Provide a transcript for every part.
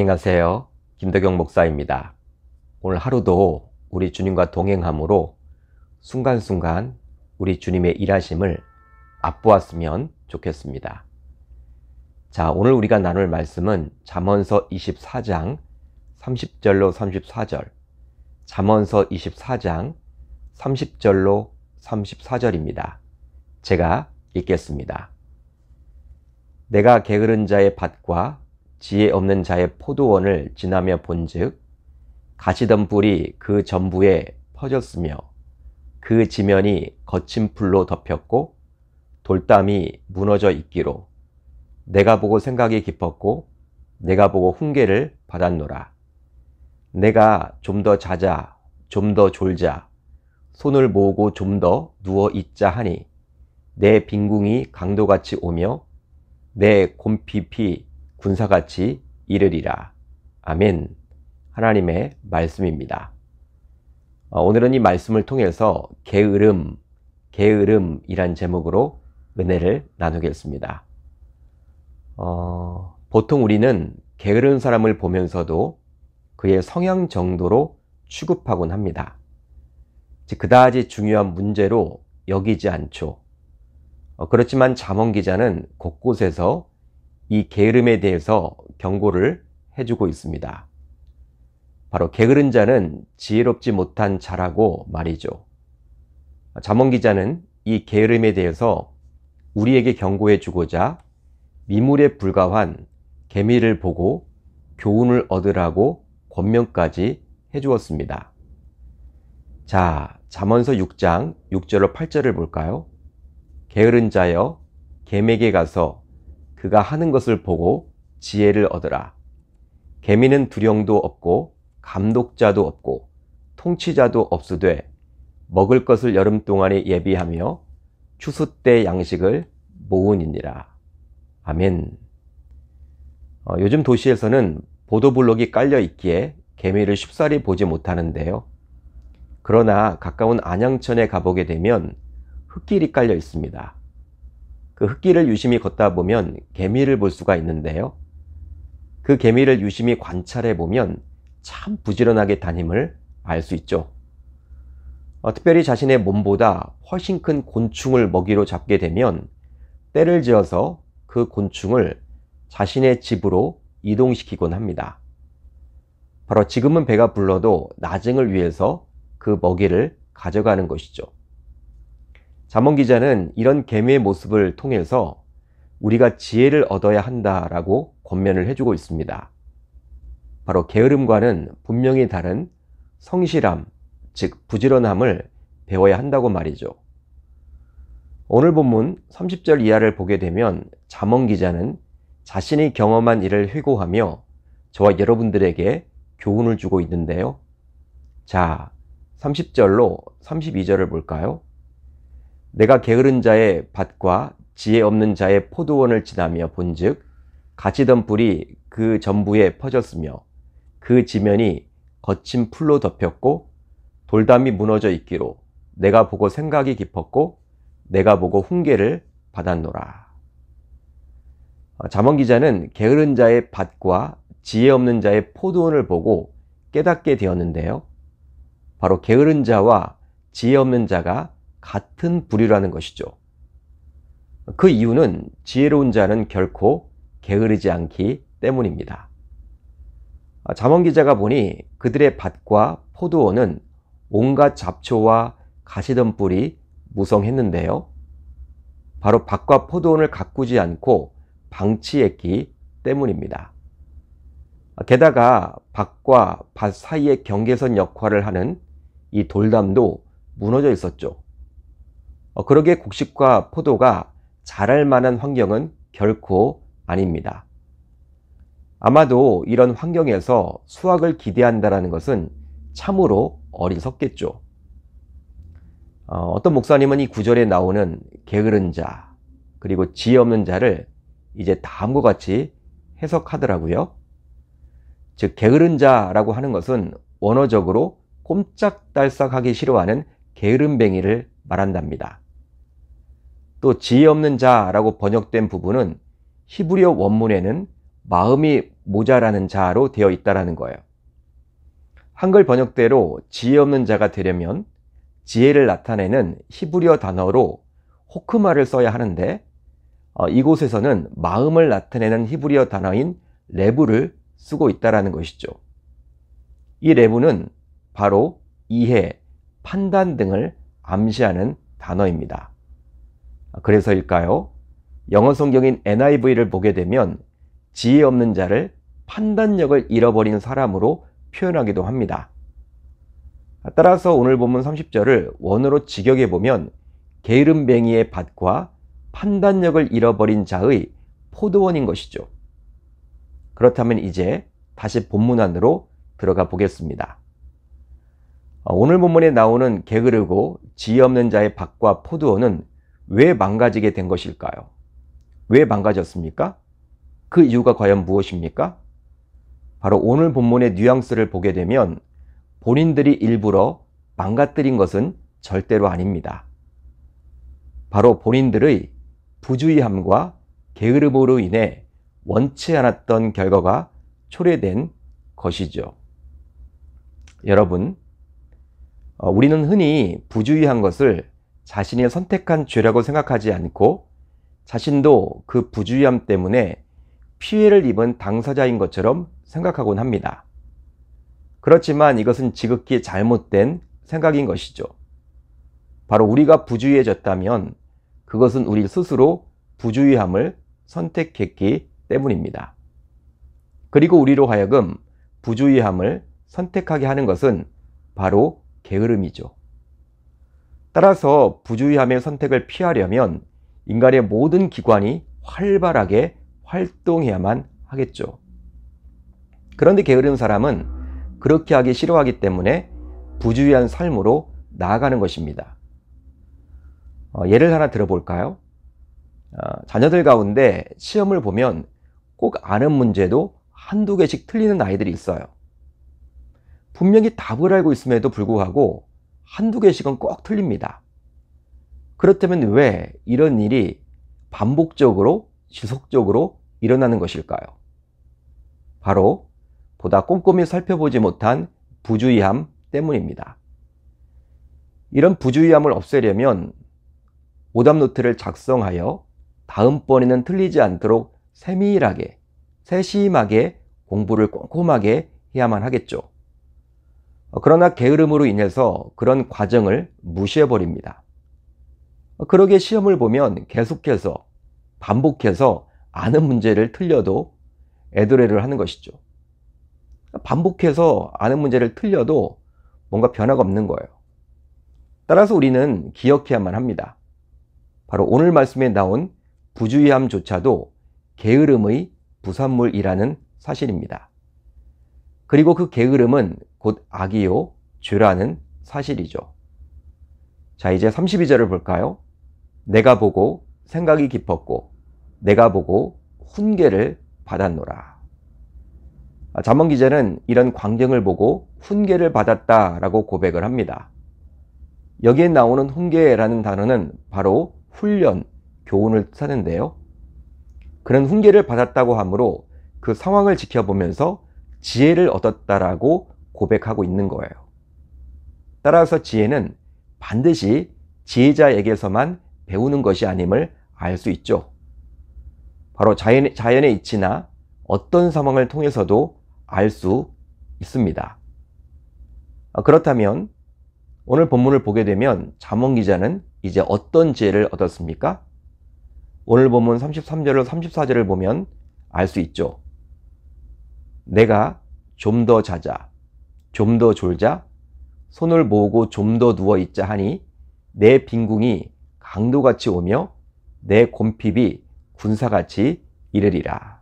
안녕하세요. 김덕영 목사입니다. 오늘 하루도 우리 주님과 동행함으로 순간순간 우리 주님의 일하심을 맛보았으면 좋겠습니다. 자, 오늘 우리가 나눌 말씀은 잠언서 24장 30절로 34절, 잠언서 24장 30절로 34절입니다. 제가 읽겠습니다. 내가 게으른 자의 밭과 지혜 없는 자의 포도원을 지나며 본즉 가시던 뿔이 그 전부에 퍼졌으며 그 지면이 거친 풀로 덮였고 돌담이 무너져 있기로 내가 보고 생각이 깊었고 내가 보고 훈계를 받았노라. 내가 좀 더 자자, 좀 더 졸자, 손을 모으고 좀 더 누워 있자 하니 내 빈궁이 강도같이 오며 내 곰핍이 군사같이 이르리라. 아멘. 하나님의 말씀입니다. 어, 오늘은 이 말씀을 통해서 게으름, 게으름이란 제목으로 은혜를 나누겠습니다. 어, 보통 우리는 게으른 사람을 보면서도 그의 성향 정도로 취급하곤 합니다. 그다지 중요한 문제로 여기지 않죠. 어, 그렇지만 자몽 기자는 곳곳에서 이 게으름에 대해서 경고를 해주고 있습니다. 바로 게으른 자는 지혜롭지 못한 자라고 말이죠. 자몽 기자는 이 게으름에 대해서 우리에게 경고해 주고자 미물에 불과한 개미를 보고 교훈을 얻으라고 권면까지 해 주었습니다. 자, 잠언서 6장 6절로 8절을 볼까요? 게으른 자여, 개에게 가서 그가 하는 것을 보고 지혜를 얻으라. 개미는 두령도 없고 감독자도 없고 통치자도 없으되 먹을 것을 여름 동안에 예비하며 추수 때 양식을 모으니니라. 아멘. 어, 요즘 도시에서는 보도블록이 깔려 있기에 개미를 쉽사리 보지 못하는데요. 그러나 가까운 안양천에 가보게 되면 흙길이 깔려 있습니다. 그 흙길을 유심히 걷다 보면 개미를 볼 수가 있는데요. 그 개미를 유심히 관찰해 보면 참 부지런하게 다님을 알 수 있죠. 어, 특별히 자신의 몸보다 훨씬 큰 곤충을 먹이로 잡게 되면 때를 지어서 그 곤충을 자신의 집으로 이동시키곤 합니다. 바로 지금은 배가 불러도 나중을 위해서 그 먹이를 가져가는 것이죠. 자몽 기자는 이런 개미의 모습을 통해서 우리가 지혜를 얻어야 한다라고 권면을 해주고 있습니다. 바로 게으름과는 분명히 다른 성실함, 즉 부지런함을 배워야 한다고 말이죠. 오늘 본문 30절 이하를 보게 되면 자몽 기자는 자신이 경험한 일을 회고하며 저와 여러분들에게 교훈을 주고 있는데요. 자, 30절로 32절을 볼까요? 내가 게으른 자의 밭과 지혜 없는 자의 포도원을 지나며 본즉 가시던 불이 그 전부에 퍼졌으며 그 지면이 거친 풀로 덮였고 돌담이 무너져 있기로 내가 보고 생각이 깊었고 내가 보고 훈계를 받았노라. 어, 자문 기자는 게으른 자의 밭과 지혜 없는 자의 포도원을 보고 깨닫게 되었는데요. 바로 게으른 자와 지혜 없는 자가 같은 부류라는 것이죠. 그 이유는 지혜로운 자는 결코 게으르지 않기 때문입니다. 아, 자문 기자가 보니 그들의 밭과 포도원은 온갖 잡초와 가시덤불이 무성했는데요. 바로 밭과 포도원을 가꾸지 않고 방치했기 때문입니다. 아, 게다가 밭과 밭 사이의 경계선 역할을 하는 이 돌담도 무너져 있었죠. 어, 그러게 곡식과 포도가 자랄 만한 환경은 결코 아닙니다. 아마도 이런 환경에서 수확을 기대한다는 것은 참으로 어리석겠죠. 어, 떤 목사님은 이 구절에 나오는 게으른 자, 그리고 지혜 없는 자를 이제 다음과 같이 해석하더라고요. 즉, 게으른 자라고 하는 것은 원어적으로 꼼짝달싹하기 싫어하는 게으름뱅이를 말한답니다. 또 지혜 없는 자라고 번역된 부분은 히브리어 원문에는 마음이 모자라는 자로 되어 있다라는 거예요. 한글 번역대로 지혜 없는 자가 되려면 지혜를 나타내는 히브리어 단어로 호크마를 써야 하는데 어, 이곳에서는 마음을 나타내는 히브리어 단어인 레브를 쓰고 있다라는 것이죠. 이 레브는 바로 이해, 판단 등을 암시하는 단어입니다. 그래서일까요? 영어 성경인 NIV를 보게 되면 지혜 없는 자를 판단력을 잃어버린 사람으로 표현하기도 합니다. 따라서 오늘 본문 30절을 원어로 직역해 보면 게으름뱅이의 밭과 판단력을 잃어버린 자의 포도원인 것이죠. 그렇다면 이제 다시 본문 안으로 들어가 보겠습니다. 오늘 본문에 나오는 게으르고 지혜 없는 자의 밭과 포도원은 왜 망가지게 된 것일까요? 왜 망가졌습니까? 그 이유가 과연 무엇입니까? 바로 오늘 본문의 뉘앙스를 보게 되면 본인들이 일부러 망가뜨린 것은 절대로 아닙니다. 바로 본인들의 부주의함과 게으름으로 인해 원치 않았던 결과가 초래된 것이죠. 여러분, 어, 우리는 흔히 부주의한 것을 자신이 선택한 죄라고 생각하지 않고 자신도 그 부주의함 때문에 피해를 입은 당사자인 것처럼 생각하곤 합니다. 그렇지만 이것은 지극히 잘못된 생각인 것이죠. 바로 우리가 부주의해졌다면 그것은 우리 스스로 부주의함을 선택했기 때문입니다. 그리고 우리로 하여금 부주의함을 선택하게 하는 것은 바로 게으름이죠. 따라서 부주의함의 선택을 피하려면 인간의 모든 기관이 활발하게 활동해야만 하겠죠. 그런데 게으른 사람은 그렇게 하기 싫어하기 때문에 부주의한 삶으로 나아가는 것입니다. 어, 예를 하나 들어볼까요? 어, 자녀들 가운데 시험을 보면 꼭 아는 문제도 한두 개씩 틀리는 아이들이 있어요. 분명히 답을 알고 있음에도 불구하고 한두 개씩은 꼭 틀립니다. 그렇다면 왜 이런 일이 반복적으로 지속적으로 일어나는 것일까요? 바로 보다 꼼꼼히 살펴보지 못한 부주의함 때문입니다. 이런 부주의함을 없애려면 오답 노트를 작성하여 다음번에는 틀리지 않도록 세밀하게, 세심하게 공부를 꼼꼼하게 해야만 하겠죠. 그러나 게으름으로 인해서 그런 과정을 무시해버립니다. 그러게 시험을 보면 계속해서 반복해서 아는 문제를 틀려도 애도레를 하는 것이죠. 반복해서 아는 문제를 틀려도 뭔가 변화가 없는 거예요. 따라서 우리는 기억해야만 합니다. 바로 오늘 말씀에 나온 부주의함조차도 게으름의 부산물이라는 사실입니다. 그리고 그 게으름은 곧 악이요, 죄라는 사실이죠. 자, 이제 32절을 볼까요? 내가 보고 생각이 깊었고, 내가 보고 훈계를 받았노라. 아, 잠언 기자는 이런 광경을 보고 훈계를 받았다라고 고백을 합니다. 여기에 나오는 훈계라는 단어는 바로 훈련, 교훈을 뜻하는데요. 그런 훈계를 받았다고 하므로 그 상황을 지켜보면서 지혜를 얻었다라고 고백하고 있는 거예요. 따라서 지혜는 반드시 지혜자에게서만 배우는 것이 아님을 알 수 있죠. 바로 자연, 자연의 이치나 어떤 상황을 통해서도 알 수 있습니다. 아, 그렇다면 오늘 본문을 보게 되면 잠언 기자는 이제 어떤 지혜를 얻었습니까? 오늘 본문 33절을 34절을 보면 알 수 있죠. 내가 좀 더 자자, 좀 더 졸자, 손을 모으고 좀 더 누워 있자 하니 내 빈궁이 강도같이 오며 내 곰핍이 군사같이 이르리라.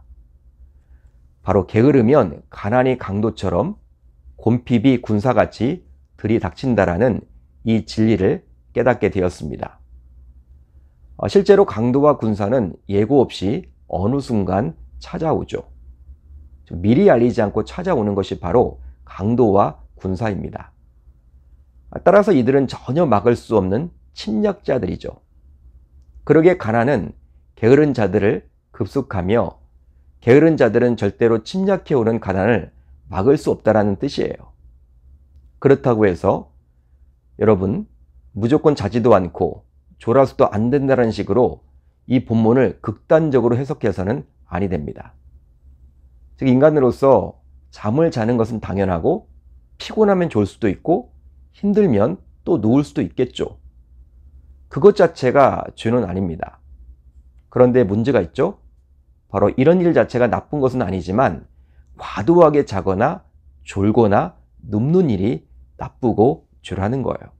바로 게으르면 가난이 강도처럼 곰핍이 군사같이 들이닥친다라는 이 진리를 깨닫게 되었습니다. 어, 실제로 강도와 군사는 예고 없이 어느 순간 찾아오죠. 미리 알리지 않고 찾아오는 것이 바로 강도와 군사입니다. 따라서 이들은 전혀 막을 수 없는 침략자들이죠. 그러게 가난은 게으른 자들을 급속하며 게으른 자들은 절대로 침략해오는 가난을 막을 수 없다라는 뜻이에요. 그렇다고 해서 여러분 무조건 자지도 않고 졸아서도 안 된다는 식으로 이 본문을 극단적으로 해석해서는 아니 됩니다. 즉 인간으로서 잠을 자는 것은 당연하고 피곤하면 졸 수도 있고 힘들면 또 누울 수도 있겠죠. 그것 자체가 죄는 아닙니다. 그런데 문제가 있죠? 바로 이런 일 자체가 나쁜 것은 아니지만 과도하게 자거나 졸거나 눕는 일이 나쁘고 죄라는 거예요.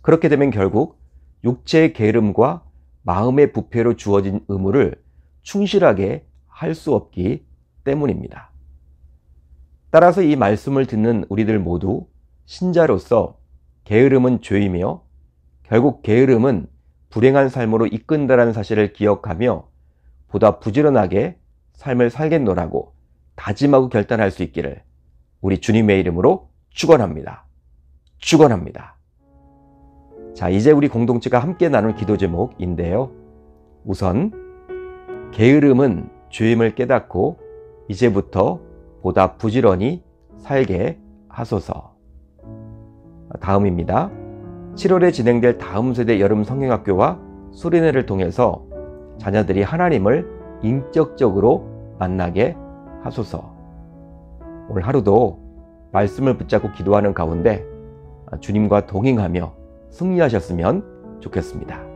그렇게 되면 결국 육체의 게으름과 마음의 부패로 주어진 의무를 충실하게 할 수 없기 때문입니다. 따라서 이 말씀을 듣는 우리들 모두 신자로서 게으름은 죄이며 결국 게으름은 불행한 삶으로 이끈다라는 사실을 기억하며 보다 부지런하게 삶을 살겠노라고 다짐하고 결단할 수 있기를 우리 주님의 이름으로 축원합니다. 축원합니다. 자, 이제 우리 공동체가 함께 나눌 기도 제목인데요. 우선 게으름은 죄임을 깨닫고 이제부터 보다 부지런히 살게 하소서. 다음입니다. 7월에 진행될 다음 세대 여름 성경학교와 수련회를 통해서 자녀들이 하나님을 인격적으로 만나게 하소서. 오늘 하루도 말씀을 붙잡고 기도하는 가운데 주님과 동행하며 승리하셨으면 좋겠습니다.